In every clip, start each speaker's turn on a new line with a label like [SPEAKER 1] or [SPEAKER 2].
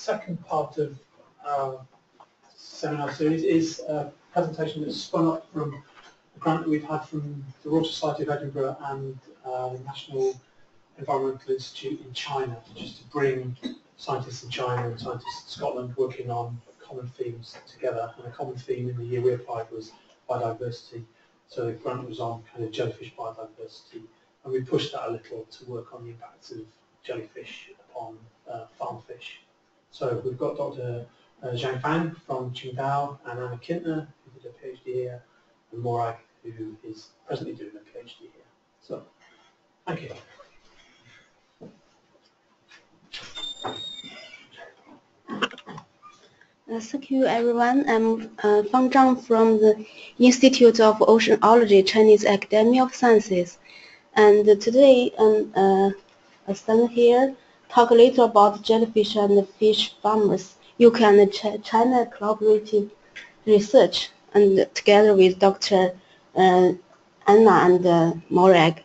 [SPEAKER 1] second part of our seminar series is a presentation that's spun up from a grant that we've had from the Royal Society of Edinburgh and uh, the National Environmental Institute in China, just to bring scientists in China and scientists in Scotland working on common themes together. And a common theme in the year we applied was biodiversity. So the grant was on kind of jellyfish biodiversity. And we pushed that a little to work on the impacts of jellyfish upon uh, farm fish. So we've got Dr. Uh, Zhang Fang from Qingdao and Anna Kintner, who did a PhD here, and Morag, who is presently doing a PhD here. So, thank you.
[SPEAKER 2] Uh, thank you, everyone. I'm uh, Fang Zhang from the Institute of Oceanology, Chinese Academy of Sciences. And today, um, uh, I stand here talk a little about jellyfish and fish farmers. You can ch China Collaborative Research and together with Dr. Uh, Anna and uh, Morag.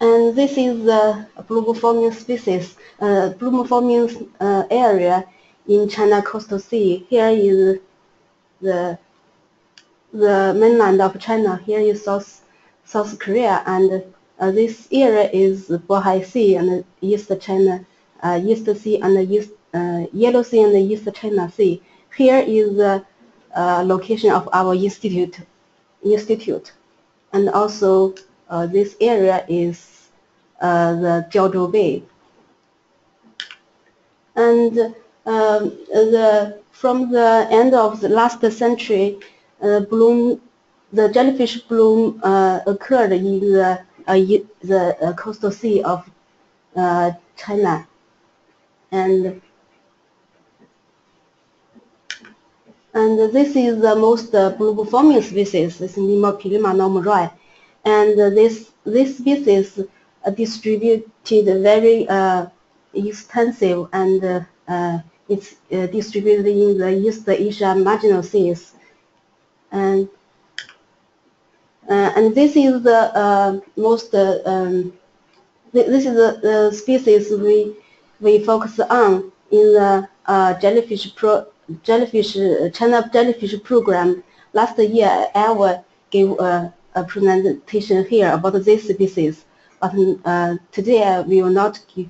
[SPEAKER 2] And this is the bloom forming species, uh, forming uh, area in China coastal sea. Here is the the mainland of China. Here is South South Korea, and this area is Bohai Sea and East China, uh, East Sea and East uh, Yellow Sea and the East China Sea. Here is the uh, location of our institute, institute, and also uh, this area is uh, the Jiaozhou Bay. And um, the from the end of the last century, bloom, the jellyfish bloom occurred in the uh, the uh, coastal sea of uh, China. And and this is the most blue forming species, this Nemopilema nomurai. And this this species distributed very extensive and uh, it's distributed in the East Asia marginal seas. And uh, and this is the uh, most, uh, um, th this is the, the, species we, we focus on in the jellyfish, pro jellyfish China jellyfish program. Last year, I gave a, a presentation here about this species, but uh, today we will not give,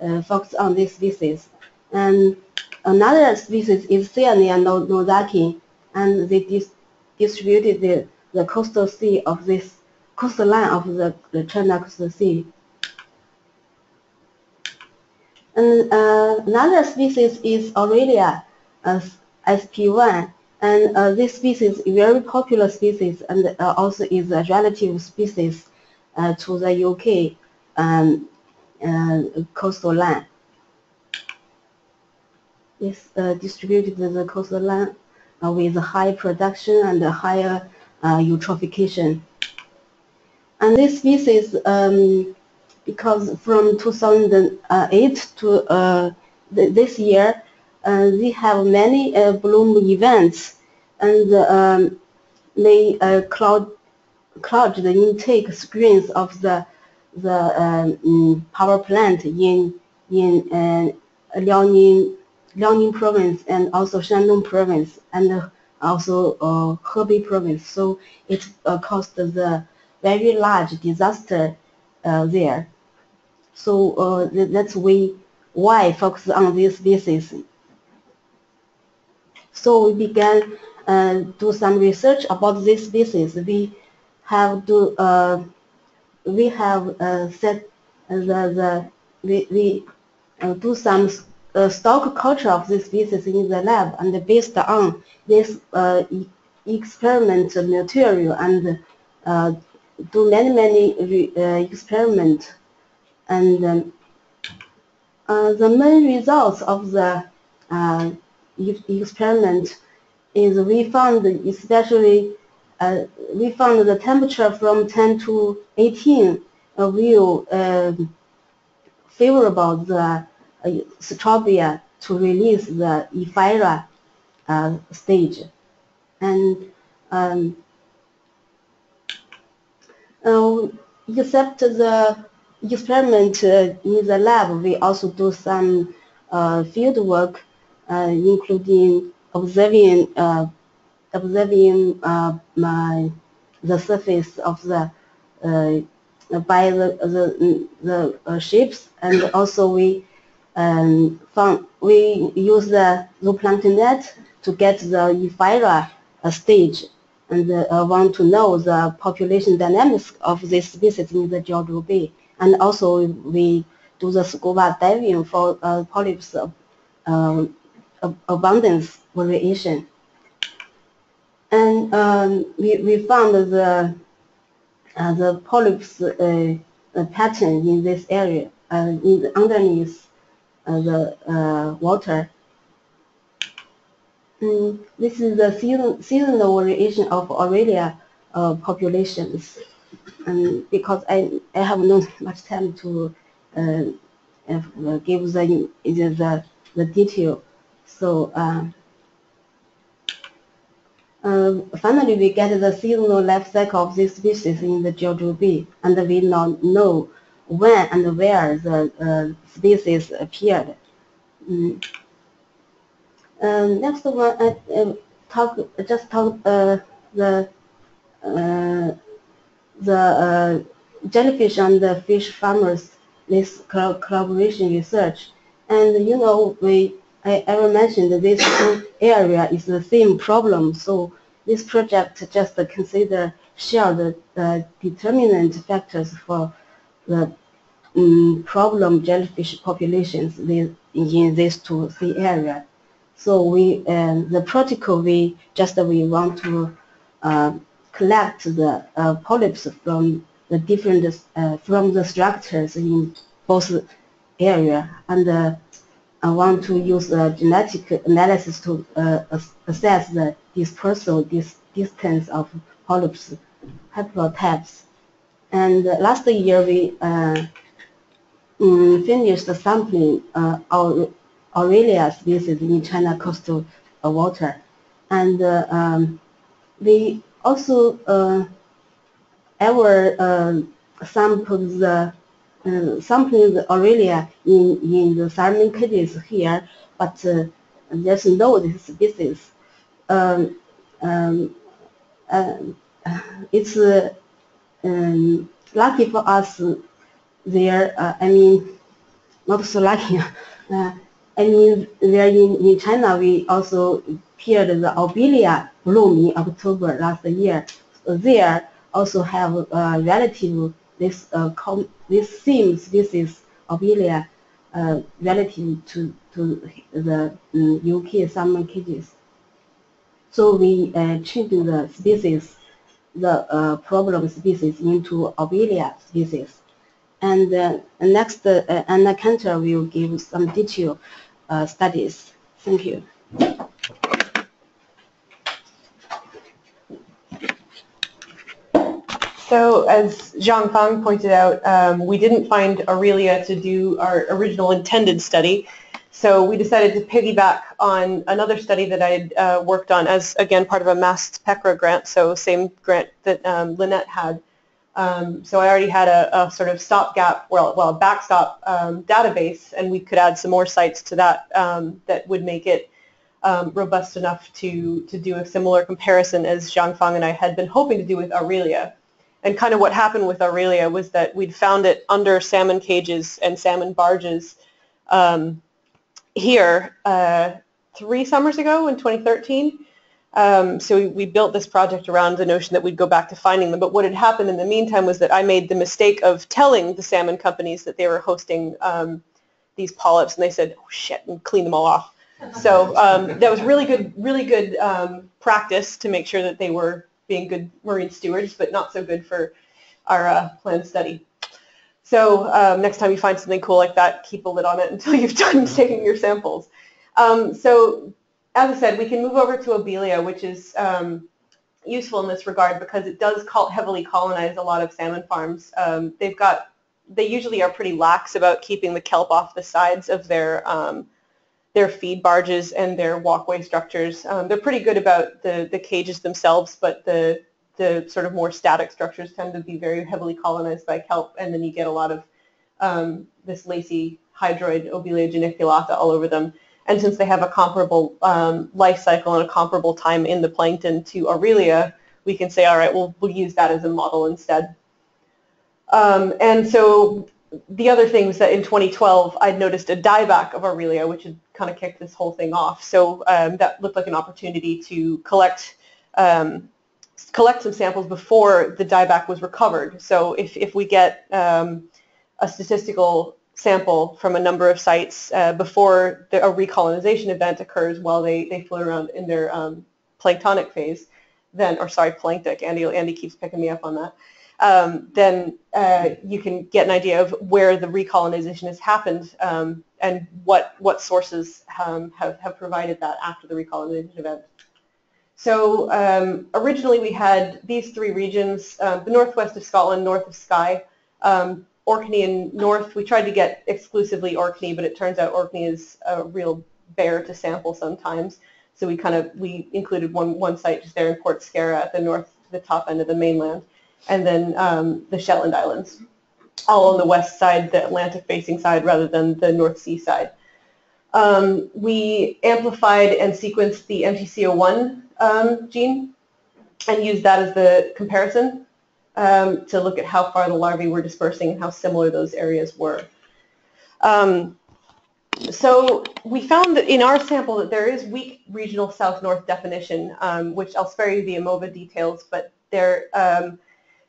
[SPEAKER 2] uh, focus on this species. And another species is Cyanea nozakii, and they dis distributed the coastal sea of this coastline of the, the China coastal sea. And uh, another species is Aurelia uh, SP1, and uh, this species is very popular species and uh, also is a relative species uh, to the UK um, uh, coastal line. It's distributed in the coastal line with high production and higher uh, eutrophication. And this species, um, because from 2008 to uh, th this year, uh, they have many uh, bloom events, and um, they uh, cloud cloud the intake screens of the the um, power plant in in uh, Liaoning Liaoning province and also Shandong province and also uh, Hebei province. So it uh, caused the very large disaster uh, there. So uh, that's we why focus on this species. So we began uh, do some research about this species. We have do uh, we have uh, set the the we, we uh, do some the stock culture of this species in the lab and based on this uh, experiment material and uh, do many, many uh, experiments. And um, uh, the main results of the uh, experiment is we found especially uh, we found the temperature from 10 to 18 will um, favorable the Citropia to release the ephyra uh, stage. And um, uh, except the experiment uh, in the lab, we also do some uh, field work, uh, including observing uh, observing uh, my, the surface of the uh, by the the, the uh, ships, and also we um, found we use the zooplankton net to get the ephyra uh, stage and uh, want to know the population dynamics of this species in the Jiaozhou Bay. And also we do the scuba diving for uh, polyps uh, abundance variation. And um, we, we found the, uh, the polyps uh, pattern in this area, uh, in the, underneath uh, the uh, water. Mm, this is the season, seasonal variation of Aurelia uh, populations. And because I, I have not much time to uh, give the, the, the detail. So uh, finally, we get the seasonal life cycle of this species in the Jiaozhou Bay, and we now know when and where the uh, species appeared. Mm. Um, next one, I uh, talk just talk uh, the uh, the uh, jellyfish and the fish farmers this collaboration research, and you know we I ever mentioned this area is the same problem. So this project just consider share the uh, determinant factors for the um, problem jellyfish populations in these two sea area. So we uh, the protocol we just we want to uh, collect the uh, polyps from the different uh, from the structures in both area and uh, I want to use a genetic analysis to uh, assess the dispersal dis distance of polyps haplotypes. And last year we uh, um, finished sampling uh, Aurelia species in China coastal uh, water. And uh, um, we also ever sampled the uh, sampling the Aurelia in, in the salmon cages here, but uh, there's no this species. Um, um, uh, it's um, lucky for us there, uh, I mean, not so lucky. Uh, I mean, there in, in China, we also paired the Obelia bloom in October last year. So there also have a relative this uh, this same species Obelia uh, relative to to the um, UK salmon cages. So we uh, changed the species, the uh, problem species into Obelia species. And uh, next, uh, Anna Kintner will give some detailed uh, studies. Thank you.
[SPEAKER 3] So as Zhang Fang pointed out, um, we didn't find Aurelia to do our original intended study. So we decided to piggyback on another study that I had uh, worked on as, again, part of a MASTS PECRE grant, so same grant that um, Lynette had. Um, so I already had a, a sort of stopgap, well, well, a backstop um, database, and we could add some more sites to that um, that would make it um, robust enough to, to do a similar comparison as Zhang and I had been hoping to do with Aurelia. And kind of what happened with Aurelia was that we'd found it under salmon cages and salmon barges um, here uh, three summers ago in 2013. Um, so we, we, built this project around the notion that we'd go back to finding them. But what had happened in the meantime was that I made the mistake of telling the salmon companies that they were hosting um, these polyps, and they said, "Oh shit," and clean them all off. So um, that was really good, really good um, practice to make sure that they were being good marine stewards, but not so good for our uh, planned study. So um, next time you find something cool like that, keep a lid on it until you've done taking your samples. Um, so as I said, we can move over to Obelia, which is um, useful in this regard because it does heavily colonize a lot of salmon farms. Um, they've got, they usually are pretty lax about keeping the kelp off the sides of their um, their feed barges and their walkway structures. Um, they're pretty good about the, the cages themselves, but the, the sort of more static structures tend to be very heavily colonized by kelp, and then you get a lot of um, this lacy hydroid Obelia geniculata all over them. And since they have a comparable um, life cycle and a comparable time in the plankton to Aurelia, we can say, all right, we'll, we'll use that as a model instead. Um, and so the other thing was that in 2012, I'd noticed a dieback of Aurelia, which had kind of kicked this whole thing off. So um, that looked like an opportunity to collect um, collect some samples before the dieback was recovered. So if, if we get um, a statistical sample from a number of sites uh, before the, a recolonization event occurs while they, they float around in their um, planktonic phase, then, or sorry, planktic, Andy, Andy keeps picking me up on that, um, then uh, you can get an idea of where the recolonization has happened um, and what, what sources um, have, have provided that after the recolonization event. So um, originally we had these three regions, uh, the northwest of Scotland, north of Skye, um, Orkney and North. We tried to get exclusively Orkney, but it turns out Orkney is a real bear to sample sometimes. So we kind of, we included one, one site just there in Port Portskerra at the north, the top end of the mainland, and then um, the Shetland Islands, all on the west side, the Atlantic facing side rather than the North Sea side. Um, we amplified and sequenced the MTCO1 um, gene and use that as the comparison um, to look at how far the larvae were dispersing and how similar those areas were. Um, so we found that in our sample that there is weak regional south-north definition, um, which I'll spare you the AMOVA details, but there, um,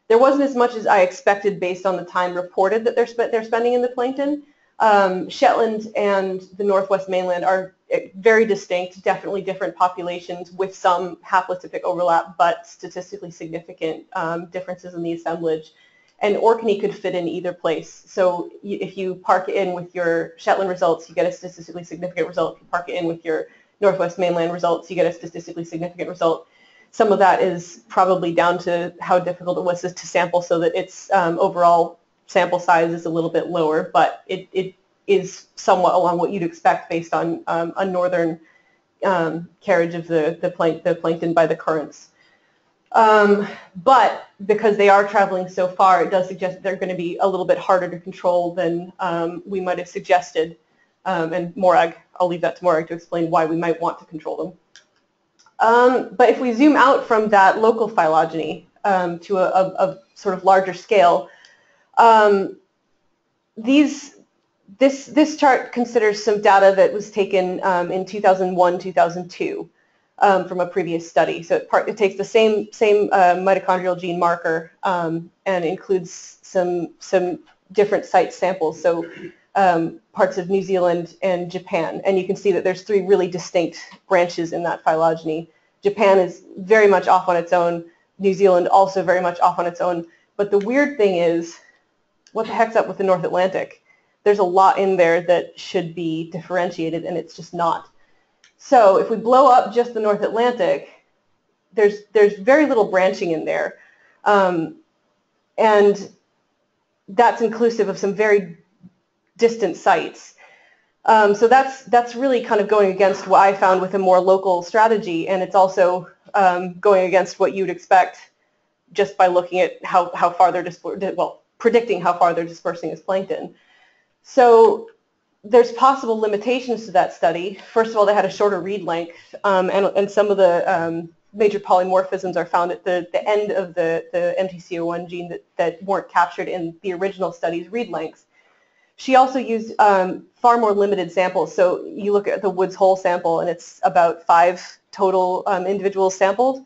[SPEAKER 3] there wasn't as much as I expected based on the time reported that they're, sp they're spending in the plankton. Um, Shetland and the Northwest mainland are very distinct, definitely different populations with some haplotypic overlap, but statistically significant um, differences in the assemblage. And Orkney could fit in either place. So if you park it in with your Shetland results, you get a statistically significant result. If you park it in with your Northwest mainland results, you get a statistically significant result. Some of that is probably down to how difficult it was to sample so that its um, overall sample size is a little bit lower, but it, it is somewhat along what you'd expect based on um, a northern um, carriage of the, the, plank, the, plankton by the currents. Um, but because they are traveling so far, it does suggest they're going to be a little bit harder to control than um, we might have suggested. Um, and Morag, I'll leave that to Morag to explain why we might want to control them. Um, but if we zoom out from that local phylogeny to a, a, a sort of larger scale, these, this, this chart considers some data that was taken um, in 2001, 2002 um, from a previous study. So it, part, it takes the same, same uh, mitochondrial gene marker um, and includes some, some different site samples. So um, parts of New Zealand and Japan. And you can see that there's three really distinct branches in that phylogeny. Japan is very much off on its own. New Zealand also very much off on its own. But the weird thing is what the heck's up with the North Atlantic? There's a lot in there that should be differentiated and it's just not. So if we blow up just the North Atlantic, there's, there's very little branching in there. Um, and that's inclusive of some very distant sites. Um, so that's, that's really kind of going against what I found with a more local strategy, and it's also um, going against what you'd expect just by looking at how, how far they're dispersed, well, predicting how far they're dispersing as plankton. So there's possible limitations to that study. First of all, they had a shorter read length, um, and, and some of the um, major polymorphisms are found at the, the end of the, the MTCO1 gene that, that weren't captured in the original study's read lengths. She also used um, far more limited samples. So you look at the Woods Hole sample, and it's about five total um, individuals sampled.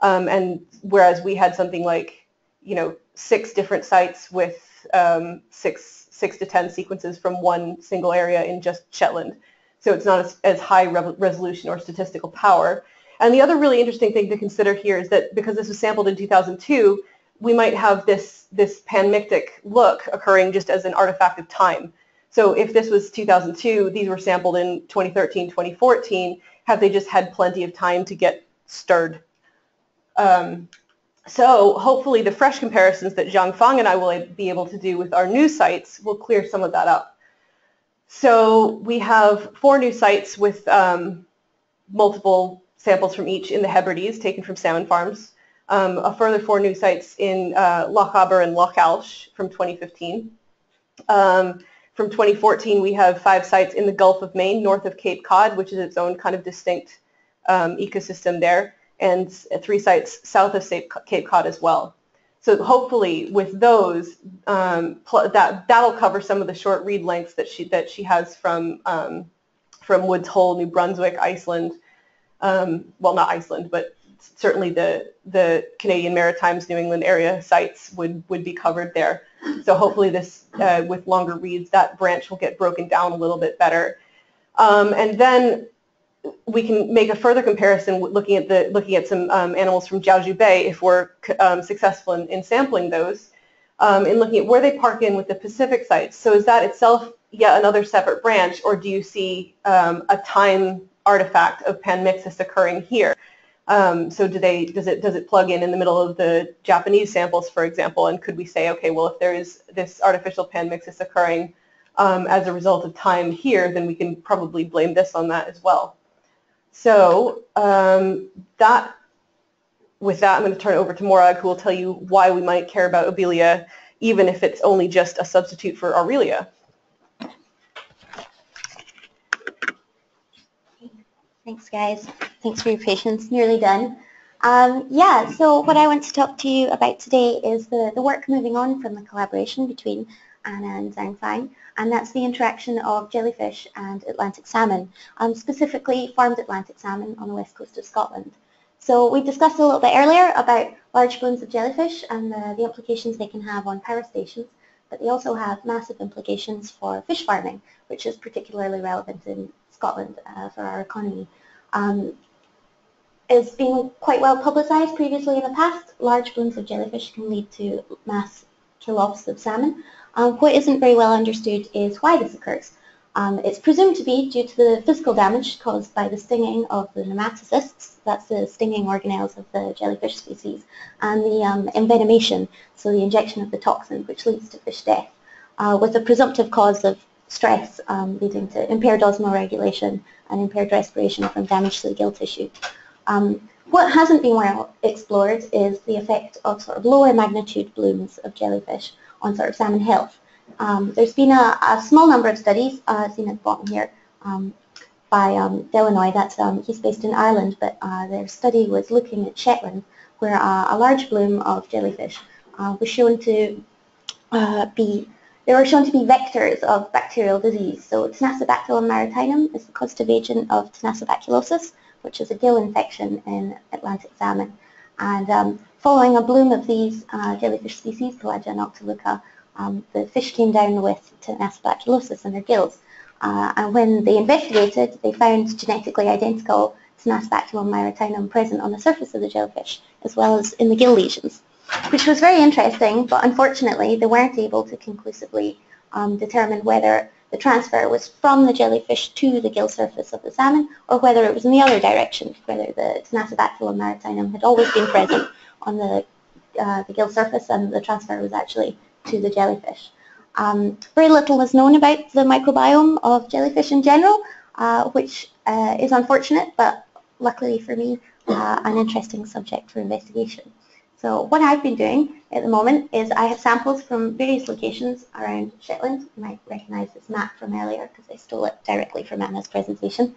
[SPEAKER 3] Um, and whereas we had something like, you know, six different sites with um, six, six to 10 sequences from one single area in just Shetland. So it's not as, as high re resolution or statistical power. And the other really interesting thing to consider here is that because this was sampled in 2002, we might have this, this panmictic look occurring just as an artifact of time. So if this was 2002, these were sampled in 2013, 2014, have they just had plenty of time to get stirred? Um, so hopefully the fresh comparisons that Zhang Fang and I will be able to do with our new sites will clear some of that up. So we have four new sites with um, multiple samples from each in the Hebrides taken from salmon farms. Um, a further four new sites in uh, Lochaber and Loch Lochalsh from 2015. Um, from 2014, we have five sites in the Gulf of Maine, north of Cape Cod, which is its own kind of distinct um, ecosystem there, and three sites south of Cape Cod as well. So hopefully with those, um, that that'll cover some of the short read lengths that she that she has from um, from Woods Hole, New Brunswick, Iceland. Um, well, not Iceland, but certainly the the Canadian Maritimes, New England area sites would would be covered there. So hopefully this uh, with longer reads, that branch will get broken down a little bit better. Um, and then we can make a further comparison looking at the looking at some um, animals from Jiaozhou Bay if we're um, successful in, in, sampling those um, and looking at where they park in with the Pacific sites. So is that itself yet another separate branch or do you see um, a time artifact of panmixis occurring here? Um, so do they, does it, does it plug in in the middle of the Japanese samples, for example, and could we say, okay, well, if there is this artificial panmixis occurring um, as a result of time here, then we can probably blame this on that as well. So um, that, with that, I'm going to turn it over to Morag, who will tell you why we might care about Obelia, even if it's only just a substitute for Aurelia.
[SPEAKER 4] Thanks, guys. Thanks for your patience. Nearly done. Um, yeah, so what I want to talk to you about today is the, the work moving on from the collaboration between and Fang, and that's the interaction of jellyfish and Atlantic salmon, um, specifically farmed Atlantic salmon on the west coast of Scotland. So we discussed a little bit earlier about large blooms of jellyfish and the, the implications they can have on power stations, but they also have massive implications for fish farming, which is particularly relevant in Scotland uh, for our economy. Um, it's been quite well publicised previously in the past. Large blooms of jellyfish can lead to mass kill-offs of salmon, um, what isn't very well understood is why this occurs. Um, it's presumed to be due to the physical damage caused by the stinging of the nematocysts, that's the stinging organelles of the jellyfish species, and the um, envenomation, so the injection of the toxin, which leads to fish death, uh, with a presumptive cause of stress um, leading to impaired osmoregulation and impaired respiration from damage to the gill tissue. Um, what hasn't been well explored is the effect of sort of lower magnitude blooms of jellyfish on sort of salmon health. Um, there's been a, a, small number of studies, uh, seen at the bottom here, um, by um, Delannoy, that's, um, he's based in Ireland, but uh, their study was looking at Shetland, where uh, a large bloom of jellyfish uh, was shown to uh, be, they were shown to be vectors of bacterial disease. So Tenacibaculum maritimum is the causative agent of tenacibaculosis, which is a gill infection in Atlantic salmon. And um, following a bloom of these uh, jellyfish species, Pelagia noctiluca, um, the fish came down with tenacibaculosis in their gills. Uh, and when they investigated, they found genetically identical Tenacibaculum maritimum present on the surface of the jellyfish, as well as in the gill lesions, which was very interesting, but unfortunately they weren't able to conclusively um, determine whether the transfer was from the jellyfish to the gill surface of the salmon, or whether it was in the other direction, whether the Tenacibaculum maritimum had always been present on the, uh, the gill surface and the transfer was actually to the jellyfish. Um, very little is known about the microbiome of jellyfish in general, uh, which uh, is unfortunate, but luckily for me, uh, an interesting subject for investigation. So what I've been doing at the moment is I have samples from various locations around Shetland. You might recognise this map from earlier because I stole it directly from Anna's presentation.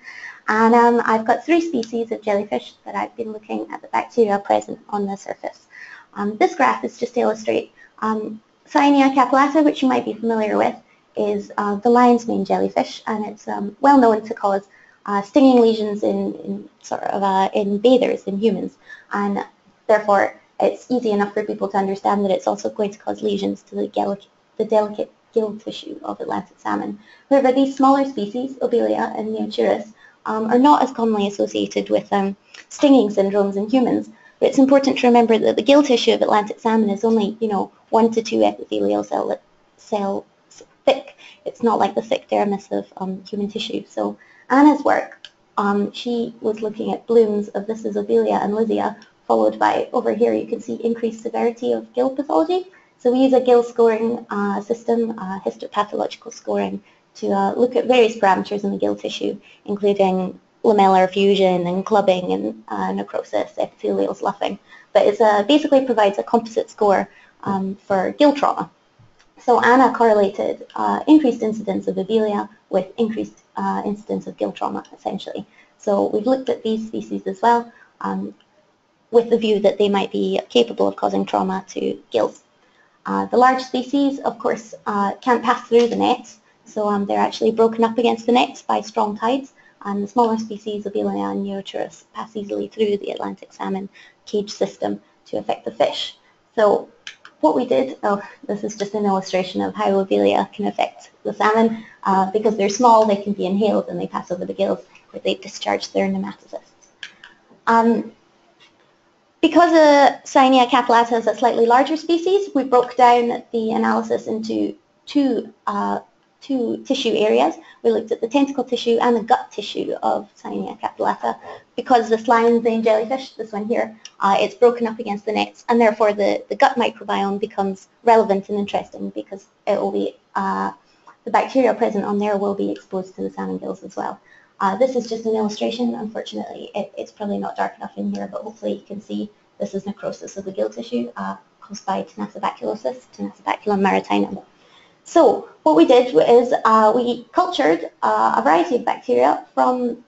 [SPEAKER 4] And um, I've got three species of jellyfish that I've been looking at the bacteria present on the surface. Um, this graph is just to illustrate um, Cyanea capillata, which you might be familiar with, is uh, the lion's mane jellyfish, and it's um, well known to cause uh, stinging lesions in, in sort of uh, in bathers in humans, and therefore it's easy enough for people to understand that it's also going to cause lesions to the, delicate, the delicate gill tissue of Atlantic salmon. However, these smaller species, Obelia and Neoturris, um, are not as commonly associated with um, stinging syndromes in humans. But it's important to remember that the gill tissue of Atlantic salmon is only, you know, one to two epithelial cell cells thick. It's not like the thick dermis of um, human tissue. So Anna's work, um, she was looking at blooms of this is Obelia and Lizzia followed by, over here you can see increased severity of gill pathology. So we use a gill scoring uh, system, uh, histopathological scoring, to uh, look at various parameters in the gill tissue, including lamellar fusion and clubbing and uh, necrosis, epithelial sloughing. But it basically provides a composite score um, for gill trauma. So Anna correlated uh, increased incidence of Obelia with increased uh, incidence of gill trauma, essentially. So we've looked at these species as well um, with the view that they might be capable of causing trauma to gills. Uh, the large species, of course, uh, can't pass through the nets, so um, they're actually broken up against the nets by strong tides, and the smaller species, Obelia and Neoturris, pass easily through the Atlantic salmon cage system to affect the fish. So what we did, oh, this is just an illustration of how Obelia can affect the salmon. Uh, because they're small, they can be inhaled and they pass over the gills where they discharge their nematocysts. Um, because uh, Cyanea capillata is a slightly larger species, we broke down the analysis into two uh, two tissue areas. We looked at the tentacle tissue and the gut tissue of Cyanea capillata. Because this lion vein jellyfish, this one here, uh, it's broken up against the nets and therefore the, the gut microbiome becomes relevant and interesting because it will be, uh, the bacteria present on there will be exposed to the salmon gills as well. Uh, this is just an illustration. Unfortunately, it, it's probably not dark enough in here, but hopefully you can see this is necrosis of the gill tissue uh, caused by Tenacibaculosis, Tenacibaculum maritimum. So what we did is uh, we cultured uh, a variety of bacteria from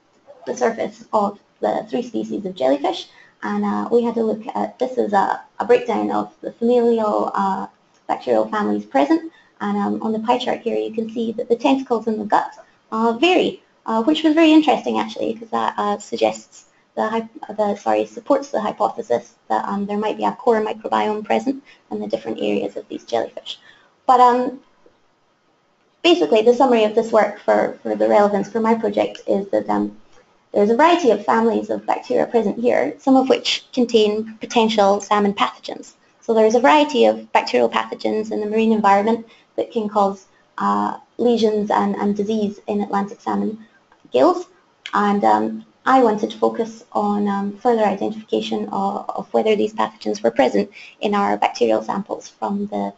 [SPEAKER 4] the surface of the three species of jellyfish and uh, we had a look at, this is a, a breakdown of the familial uh, bacterial families present and um, on the pie chart here you can see that the tentacles in the gut vary, uh, which was very interesting actually because that suggests the, the, sorry, supports the hypothesis that um, there might be a core microbiome present in the different areas of these jellyfish. But um, basically the summary of this work for, for the relevance for my project is that um, there's a variety of families of bacteria present here, some of which contain potential salmon pathogens. So there's a variety of bacterial pathogens in the marine environment that can cause uh, lesions and, and disease in Atlantic salmon gills. And um, I wanted to focus on um, further identification of, of, whether these pathogens were present in our bacterial samples from the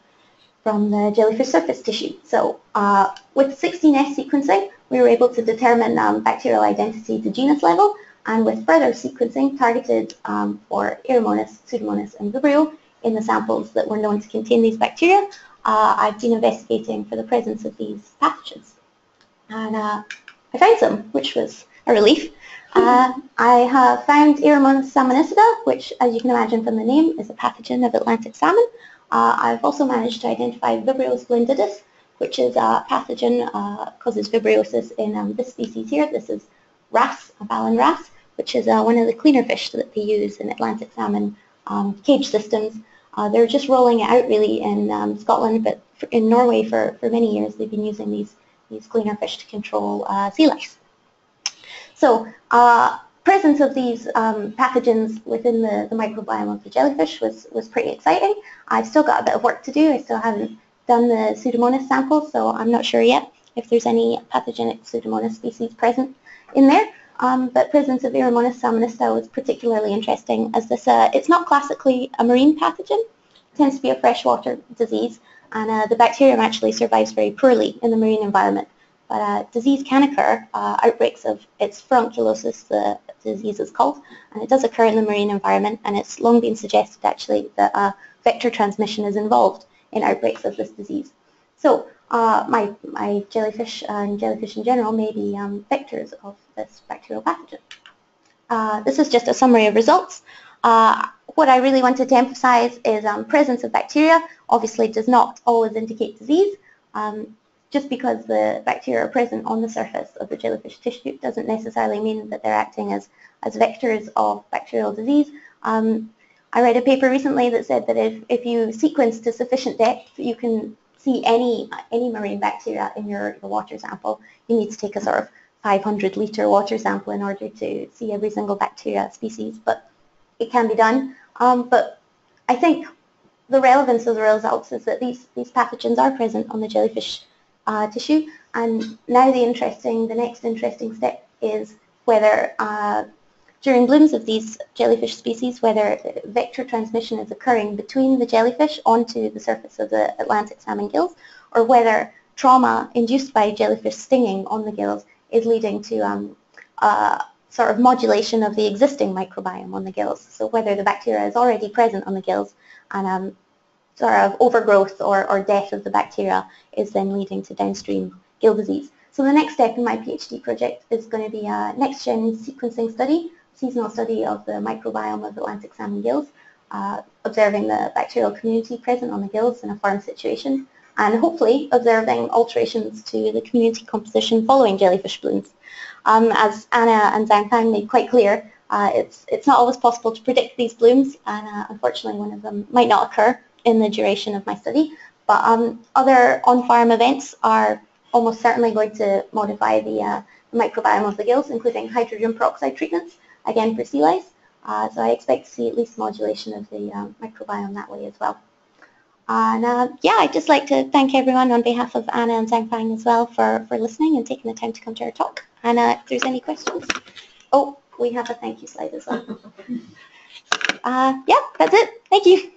[SPEAKER 4] from the jellyfish surface tissue. So uh, with 16S sequencing, we were able to determine um, bacterial identity to genus level, and with further sequencing targeted um, for Aeromonas, Pseudomonas, and Vibrio in the samples that were known to contain these bacteria, uh, I've been investigating for the presence of these pathogens. And uh, I found some, which was a relief. Uh, I have found Aeromonas salmonicida, which, as you can imagine from the name, is a pathogen of Atlantic salmon. Uh, I've also managed to identify Vibrio splendidus, which is a pathogen, uh, causes vibriosis in um, this species here. This is wrasse, a ballan wrasse, which is uh, one of the cleaner fish that they use in Atlantic salmon um, cage systems. Uh, they're just rolling it out really in um, Scotland, but in Norway for, for many years they've been using these, these cleaner fish to control uh, sea lice. So uh, presence of these um, pathogens within the, the microbiome of the jellyfish was, was pretty exciting. I've still got a bit of work to do. I still haven't done the Pseudomonas sample, so I'm not sure yet if there's any pathogenic Pseudomonas species present in there. Um, but presence of Aeromonas salmonicida was particularly interesting as this, uh, it's not classically a marine pathogen. It tends to be a freshwater disease, and uh, the bacterium actually survives very poorly in the marine environment. But uh, disease can occur, uh, outbreaks of its furunculosis, the disease is called, and it does occur in the marine environment, and it's long been suggested actually that uh, vector transmission is involved in outbreaks of this disease. So uh, my, my jellyfish and jellyfish in general may be um, vectors of this bacterial pathogen. Uh, this is just a summary of results. What I really wanted to emphasize is um, presence of bacteria obviously does not always indicate disease. Um, just because the bacteria are present on the surface of the jellyfish tissue doesn't necessarily mean that they're acting as, as vectors of bacterial disease. Um, I read a paper recently that said that if, if you sequence to sufficient depth, you can see any, any marine bacteria in your, your water sample. You need to take a sort of 500 litre water sample in order to see every single bacteria species, but it can be done. Um, but I think the relevance of the results is that these, these pathogens are present on the jellyfish uh, tissue. And now the interesting, the next interesting step is whether uh, during blooms of these jellyfish species, whether vector transmission is occurring between the jellyfish onto the surface of the Atlantic salmon gills, or whether trauma induced by jellyfish stinging on the gills is leading to um, uh, sort of modulation of the existing microbiome on the gills. So whether the bacteria is already present on the gills and um, sort of overgrowth or, or death of the bacteria is then leading to downstream gill disease. So the next step in my PhD project is going to be a next-gen sequencing study, seasonal study of the microbiome of Atlantic salmon gills, uh, observing the bacterial community present on the gills in a farm situation, and hopefully observing alterations to the community composition following jellyfish blooms. Um, as Anna and Zhang Fang made quite clear, uh, it's, it's not always possible to predict these blooms, and uh, unfortunately one of them might not occur in the duration of my study. But um, other on-farm events are almost certainly going to modify the, uh, microbiome of the gills, including hydrogen peroxide treatments, again for sea lice. Uh, so I expect to see at least modulation of the uh, microbiome that way as well. And uh, yeah, I'd just like to thank everyone on behalf of Anna and Zhang Fang as well for, for listening and taking the time to come to our talk. And uh, if there's any questions. Oh, we have a thank you slide as well. Uh, yeah, that's it. Thank you.